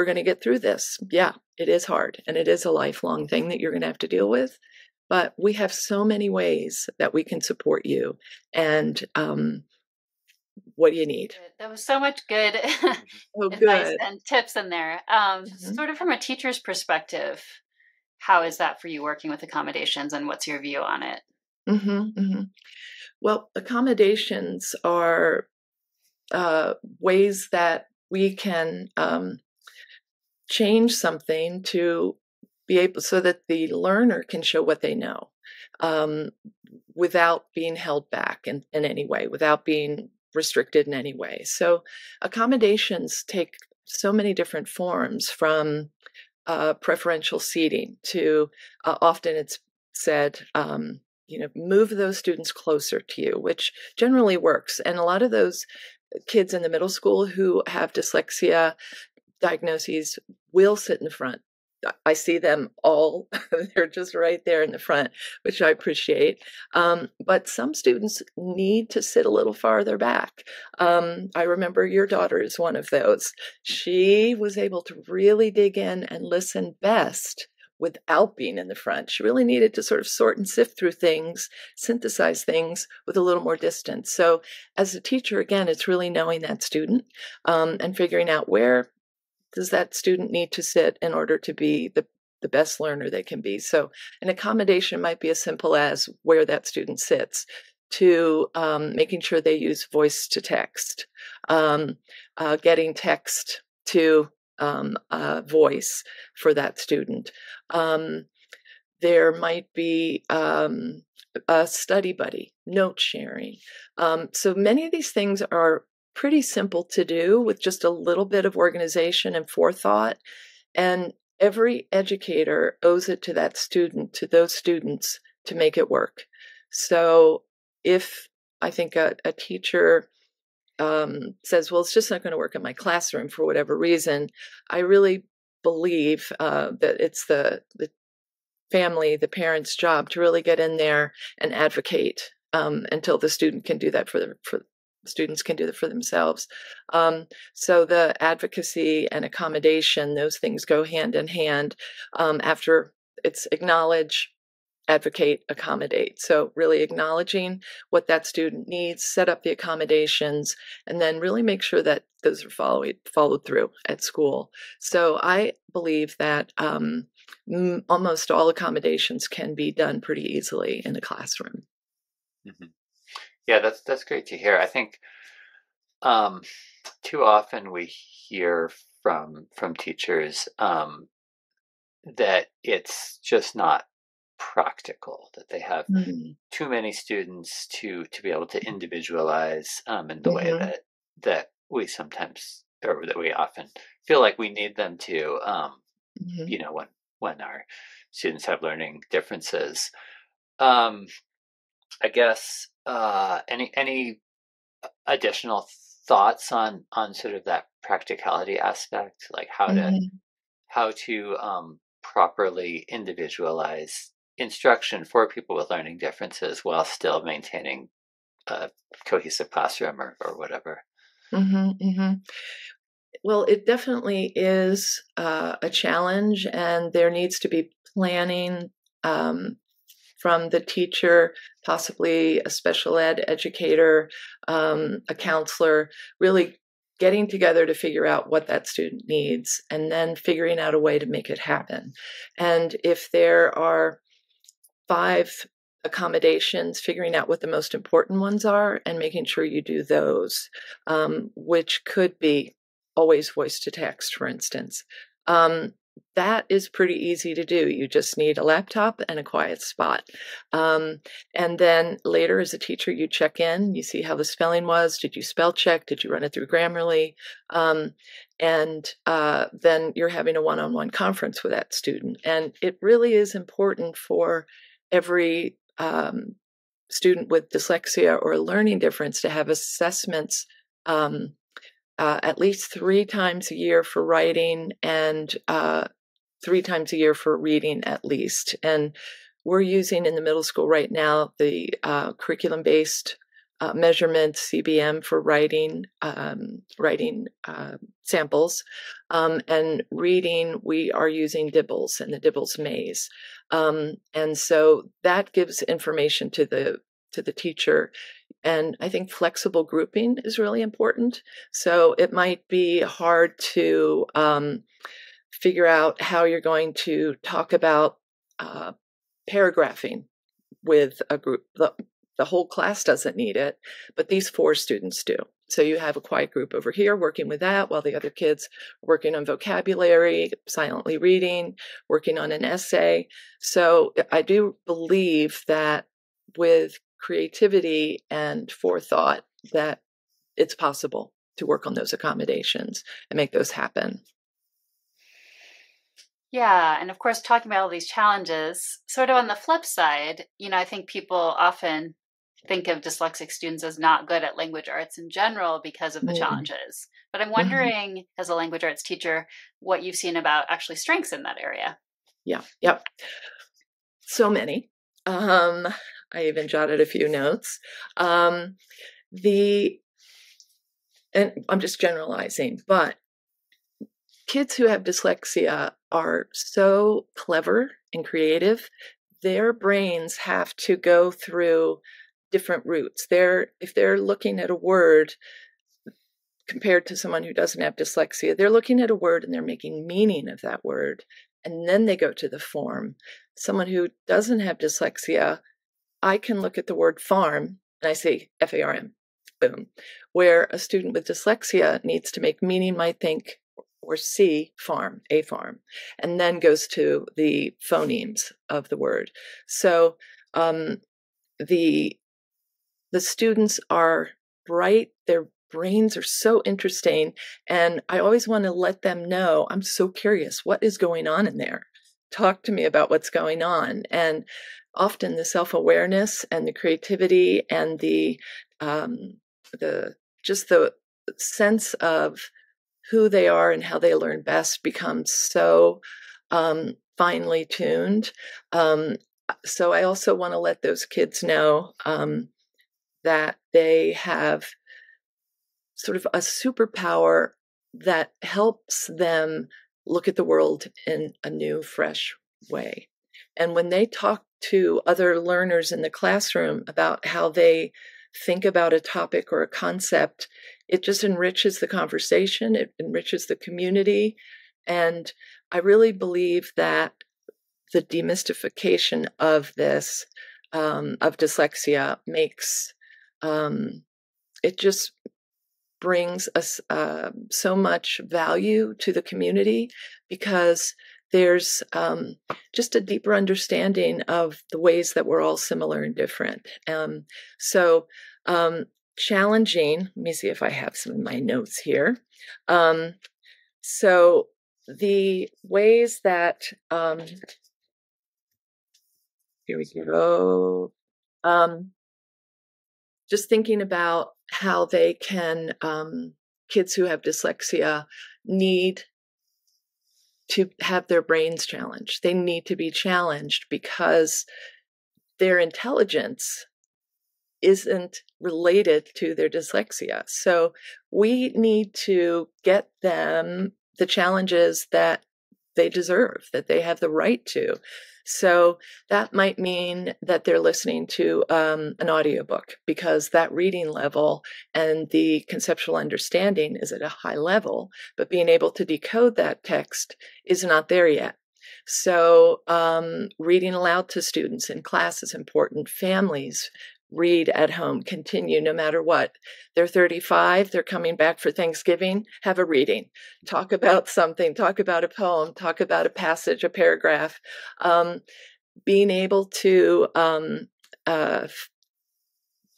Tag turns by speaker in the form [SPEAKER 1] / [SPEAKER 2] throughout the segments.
[SPEAKER 1] we're going to get through this. Yeah, it is hard and it is a lifelong thing that you're going to have to deal with. But we have so many ways that we can support you. And um, what do you need?
[SPEAKER 2] That was so much good
[SPEAKER 1] oh,
[SPEAKER 2] advice
[SPEAKER 1] good.
[SPEAKER 2] and tips in there. Um, mm-hmm. Sort of from a teacher's perspective, how is that for you working with accommodations and what's your view on it?
[SPEAKER 1] Mm-hmm, mm-hmm. Well, accommodations are uh, ways that we can um, change something to be able so that the learner can show what they know um, without being held back in, in any way, without being restricted in any way. So accommodations take so many different forms from uh, preferential seating to uh, often it's said um, you know move those students closer to you which generally works and a lot of those kids in the middle school who have dyslexia diagnoses will sit in the front I see them all. They're just right there in the front, which I appreciate. Um, but some students need to sit a little farther back. Um, I remember your daughter is one of those. She was able to really dig in and listen best without being in the front. She really needed to sort of sort and sift through things, synthesize things with a little more distance. So, as a teacher, again, it's really knowing that student um, and figuring out where does that student need to sit in order to be the the best learner they can be. So, an accommodation might be as simple as where that student sits, to um, making sure they use voice to text, um, uh, getting text to um, uh, voice for that student. Um, there might be um, a study buddy, note sharing. Um, so many of these things are pretty simple to do with just a little bit of organization and forethought. And every educator owes it to that student, to those students, to make it work. So if I think a, a teacher um, says, well, it's just not going to work in my classroom for whatever reason, I really believe uh, that it's the, the family, the parent's job to really get in there and advocate um, until the student can do that for the, for students can do that for themselves. Um, so the advocacy and accommodation, those things go hand in hand. Um, after it's acknowledge, advocate, accommodate. So really acknowledging what that student needs, set up the accommodations, and then really make sure that those are followed followed through at school. So I believe that um, almost all accommodations can be done pretty easily in the classroom.
[SPEAKER 3] Mm-hmm. Yeah, that's that's great to hear. I think um, too often we hear from from teachers um, that it's just not practical that they have mm-hmm. too many students to to be able to individualize um, in the mm-hmm. way that that we sometimes or that we often feel like we need them to um, mm-hmm. you know when when our students have learning differences um, i guess uh, any any additional thoughts on on sort of that practicality aspect, like how mm-hmm. to how to um, properly individualize instruction for people with learning differences while still maintaining a cohesive classroom or, or whatever.
[SPEAKER 1] Mm-hmm, mm-hmm. Well, it definitely is uh, a challenge, and there needs to be planning um, from the teacher, possibly a special ed educator, um, a counselor, really getting together to figure out what that student needs and then figuring out a way to make it happen. And if there are five accommodations, figuring out what the most important ones are and making sure you do those, um, which could be always voice to text, for instance. Um, that is pretty easy to do. You just need a laptop and a quiet spot. Um, and then later, as a teacher, you check in, you see how the spelling was. Did you spell check? Did you run it through Grammarly? Um, and uh, then you're having a one on one conference with that student. And it really is important for every um, student with dyslexia or a learning difference to have assessments um, uh, at least three times a year for writing and uh, three times a year for reading at least. And we're using in the middle school right now the uh, curriculum based uh, measurement CBM for writing um, writing uh, samples, um, and reading we are using DIBELS and the DIBELS maze, um, and so that gives information to the to the teacher. And I think flexible grouping is really important. So it might be hard to um, figure out how you're going to talk about uh, paragraphing with a group. The, the whole class doesn't need it, but these four students do. So you have a quiet group over here working with that while the other kids are working on vocabulary, silently reading, working on an essay. So I do believe that with creativity and forethought that it's possible to work on those accommodations and make those happen.
[SPEAKER 2] Yeah, and of course, talking about all these challenges, sort of on the flip side, you know, I think people often think of dyslexic students as not good at language arts in general because of the mm. challenges. But I'm mm-hmm. wondering, mm. as a language arts teacher, what you've seen about actually strengths in that area.
[SPEAKER 1] Yeah, yep. So many. Um, I even jotted a few notes. Um, the and I'm just generalizing, but kids who have dyslexia are so clever and creative. Their brains have to go through different routes. They're if they're looking at a word compared to someone who doesn't have dyslexia, they're looking at a word and they're making meaning of that word, and then they go to the form. Someone who doesn't have dyslexia, I can look at the word farm and I say F A R M, boom. Where a student with dyslexia needs to make meaning, might think or see farm, a farm, and then goes to the phonemes of the word. So um, the the students are bright, their brains are so interesting, and I always want to let them know I'm so curious what is going on in there. Talk to me about what's going on, and often the self awareness and the creativity and the um, the just the sense of who they are and how they learn best becomes so um, finely tuned. Um, so I also want to let those kids know um, that they have sort of a superpower that helps them look at the world in a new, fresh way. And when they talk to other learners in the classroom about how they think about a topic or a concept, it just enriches the conversation, it enriches the community. And I really believe that the demystification of this, um, of dyslexia, makes um, it just brings us uh, so much value to the community because there's um, just a deeper understanding of the ways that we're all similar and different. Um, so, um, challenging, let me see if I have some of my notes here. Um, so, the ways that, um, here we go. Um, just thinking about how they can, kids who have dyslexia need to have their brains challenged. They need to be challenged because their intelligence isn't related to their dyslexia. So we need to get them the challenges that they deserve, that they have the right to. So that might mean that they're listening to um, an audiobook because that reading level and the conceptual understanding is at a high level, but being able to decode that text is not there yet. So, um, reading aloud to students in class is important. Families read at home, continue no matter what. They're 35, they're coming back for Thanksgiving, have a reading. Talk about something, talk about a poem, talk about a passage, a paragraph. Um, being able to um, uh,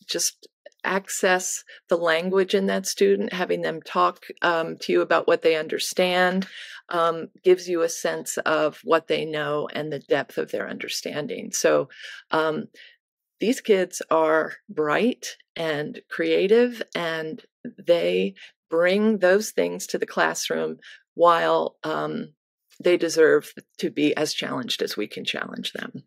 [SPEAKER 1] just access the language in that student, having them talk um, to you about what they understand, um, gives you a sense of what they know and the depth of their understanding. So, um, these kids are bright and creative and they bring those things to the classroom while um, they deserve to be as challenged as we can challenge them.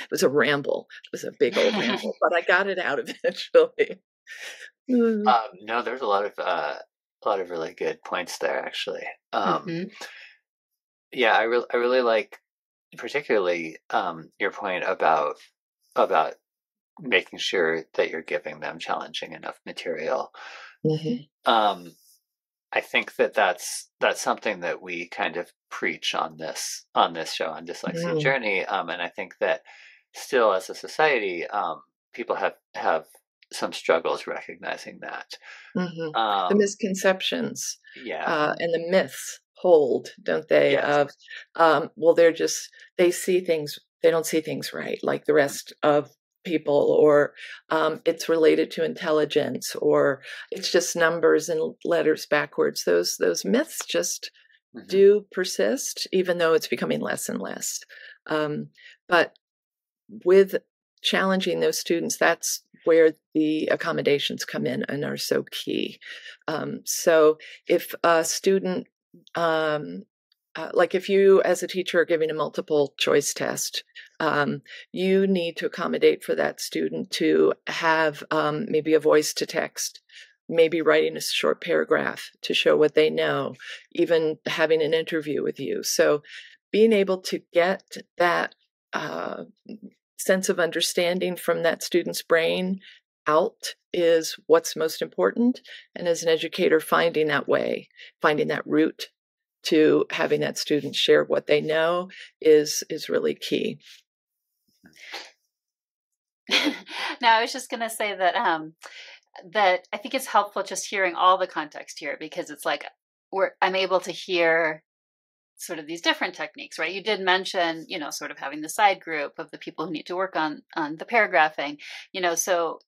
[SPEAKER 1] It was a ramble. It was a big old ramble, but I got it out eventually.
[SPEAKER 3] Mm. Um, no, there's a lot of uh, a lot of really good points there, actually. Um, mm-hmm. Yeah, I really, I really like, particularly um, your point about about making sure that you're giving them challenging enough material. Mm-hmm. Um, I think that that's that's something that we kind of preach on this on this show on dyslexia mm. journey, um, and I think that still as a society, um, people have have some struggles recognizing that.
[SPEAKER 1] Mm-hmm. Um, the misconceptions, yeah, uh, and the myths hold, don't they? Yes. Of um, well, they're just they see things they don't see things right like the rest of people or um, it's related to intelligence or it's just numbers and letters backwards those those myths just mm-hmm. do persist even though it's becoming less and less um, but with challenging those students that's where the accommodations come in and are so key. Um, so if a student, um, uh, like if you as a teacher are giving a multiple choice test, um, you need to accommodate for that student to have um, maybe a voice to text maybe writing a short paragraph to show what they know, even having an interview with you. So, being able to get that uh, sense of understanding from that student's brain out is what's most important. And as an educator, finding that way, finding that route to having that student share what they know is is really key.
[SPEAKER 2] now, I was just going to say that um, that I think it's helpful just hearing all the context here because it's like we're I'm able to hear sort of these different techniques, right? You did mention, you know, sort of having the side group of the people who need to work on on the paragraphing, you know, so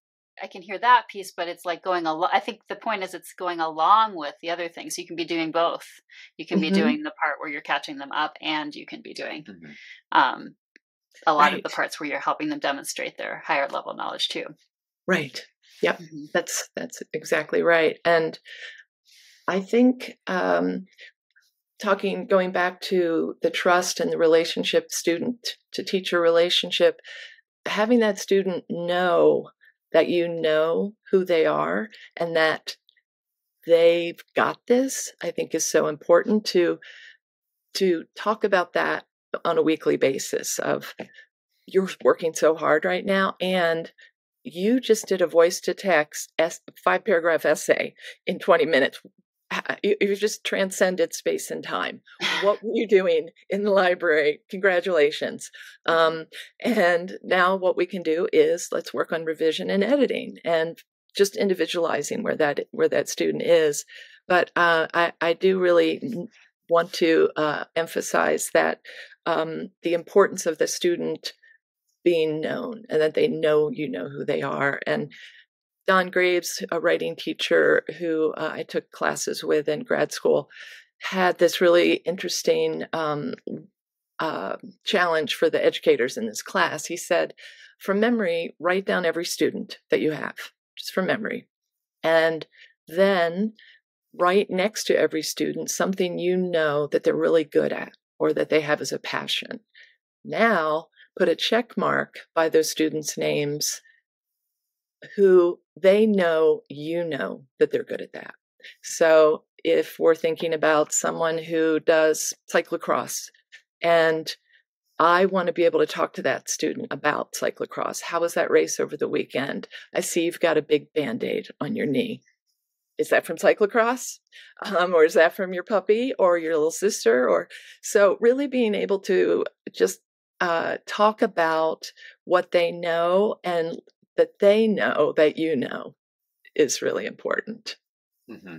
[SPEAKER 2] I can hear that piece, but it's like going along. I think the point is it's going along with the other things. You can be doing both. You can mm-hmm. be doing the part where you're catching them up, and you can be doing mm-hmm. um, a lot right. of the parts where you're helping them demonstrate their higher level knowledge too.
[SPEAKER 1] Right. Yep. Mm-hmm. That's that's exactly right. And I think um, talking going back to the trust and the relationship student to teacher relationship having that student know that you know who they are and that they've got this i think is so important to to talk about that on a weekly basis of you're working so hard right now and you just did a voice to text five paragraph essay in 20 minutes you just transcended space and time. What were you doing in the library? Congratulations. Um, and now what we can do is let's work on revision and editing and just individualizing where that where that student is. But uh, I, I do really want to uh, emphasize that um, the importance of the student being known and that they know you know who they are and Don Graves, a writing teacher who uh, I took classes with in grad school, had this really interesting um, uh, challenge for the educators in this class. He said, from memory, write down every student that you have, just from memory. And then write next to every student something you know that they're really good at or that they have as a passion. Now, put a check mark by those students' names who they know you know that they're good at that. So if we're thinking about someone who does cyclocross and I want to be able to talk to that student about cyclocross. How was that race over the weekend? I see you've got a big band aid on your knee. Is that from cyclocross? Um, or is that from your puppy or your little sister? Or so really being able to just uh, talk about what they know and that they know that you know is really important.
[SPEAKER 3] Mm-hmm.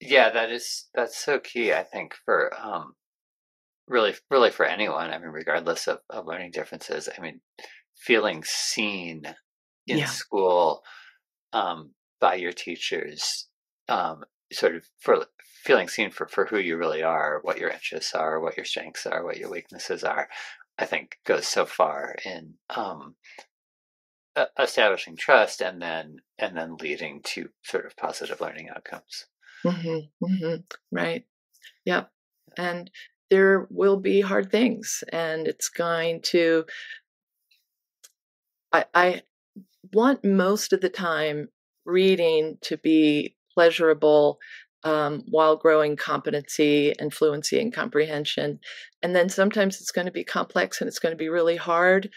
[SPEAKER 3] Yeah, that is that's so key. I think for um, really, really for anyone. I mean, regardless of, of learning differences. I mean, feeling seen in yeah. school um, by your teachers, um, sort of for feeling seen for for who you really are, what your interests are, what your strengths are, what your weaknesses are. I think goes so far in um, establishing trust and then and then leading to sort of positive learning outcomes
[SPEAKER 1] mm-hmm, mm-hmm, right yep and there will be hard things and it's going to I, I want most of the time reading to be pleasurable um, while growing competency and fluency and comprehension. And then sometimes it's going to be complex and it's going to be really hard.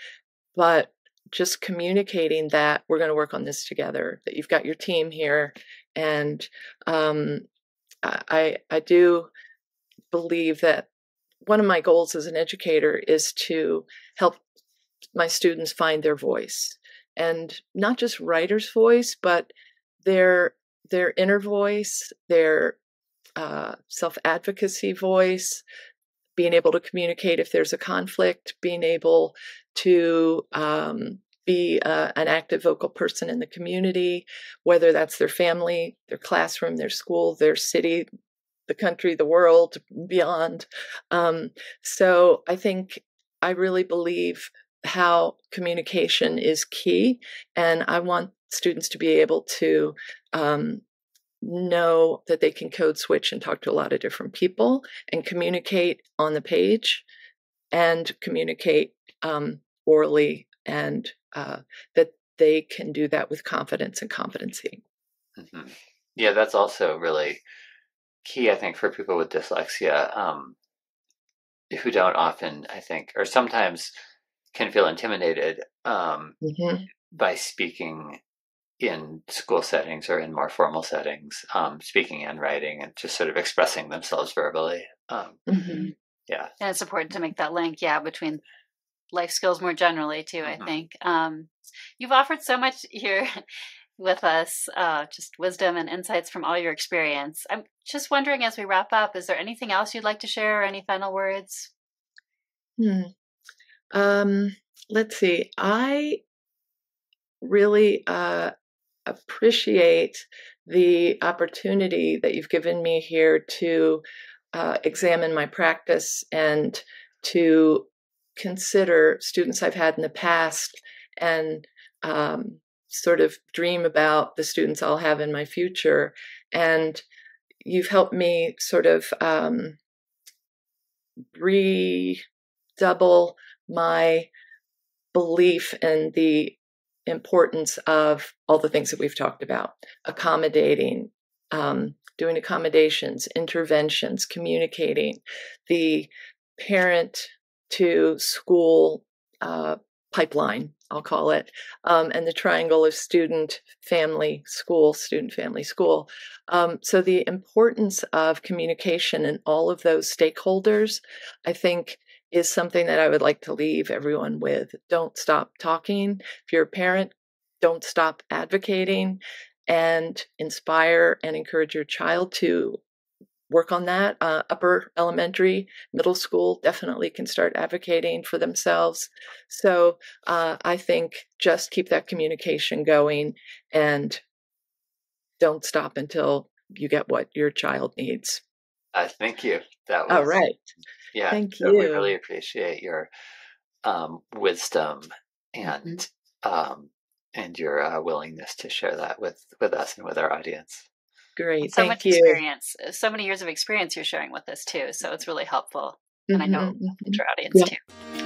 [SPEAKER 1] But just communicating that we're going to work on this together, that you've got your team here. And um, I, I do believe that one of my goals as an educator is to help my students find their voice and not just writer's voice, but their their inner voice, their uh, self advocacy voice, being able to communicate if there's a conflict, being able to um, be uh, an active vocal person in the community, whether that's their family, their classroom, their school, their city, the country, the world, beyond. Um, so I think I really believe how communication is key, and I want students to be able to um, know that they can code switch and talk to a lot of different people and communicate on the page and communicate um, orally and uh, that they can do that with confidence and competency.
[SPEAKER 3] Mm-hmm. Yeah, that's also really key, I think, for people with dyslexia um, who don't often, I think, or sometimes can feel intimidated um, mm-hmm. by speaking in school settings or in more formal settings, um, speaking and writing and just sort of expressing themselves verbally. Um, mm-hmm. Yeah.
[SPEAKER 2] And it's important to make that link, yeah, between life skills more generally, too, mm-hmm. I think. Um, you've offered so much here with us, uh, just wisdom and insights from all your experience. I'm just wondering as we wrap up, is there anything else you'd like to share or any final words?
[SPEAKER 1] Hmm. Um, let's see. I really uh, appreciate the opportunity that you've given me here to uh, examine my practice and to consider students I've had in the past and um, sort of dream about the students I'll have in my future. And you've helped me sort of um, redouble my belief in the importance of all the things that we've talked about accommodating, um, doing accommodations, interventions, communicating, the parent to school uh, pipeline, I'll call it, um, and the triangle of student, family, school, student, family, school. Um, so, the importance of communication and all of those stakeholders, I think, is something that I would like to leave everyone with. Don't stop talking. If you're a parent, don't stop advocating and inspire and encourage your child to work on that. Uh, upper elementary, middle school definitely can start advocating for themselves. So uh, I think just keep that communication going and don't stop until you get what your child needs.
[SPEAKER 3] Uh, thank you.
[SPEAKER 1] That was, All right.
[SPEAKER 3] Yeah.
[SPEAKER 1] Thank you.
[SPEAKER 3] We really appreciate your um, wisdom and mm-hmm. um, and your uh, willingness to share that with with us and with our audience.
[SPEAKER 1] Great.
[SPEAKER 2] So
[SPEAKER 1] Thank
[SPEAKER 2] much
[SPEAKER 1] you.
[SPEAKER 2] experience, so many years of experience you're sharing with us too. So it's really helpful, mm-hmm. and I know mm-hmm.
[SPEAKER 1] mm-hmm.
[SPEAKER 2] audience yeah. too.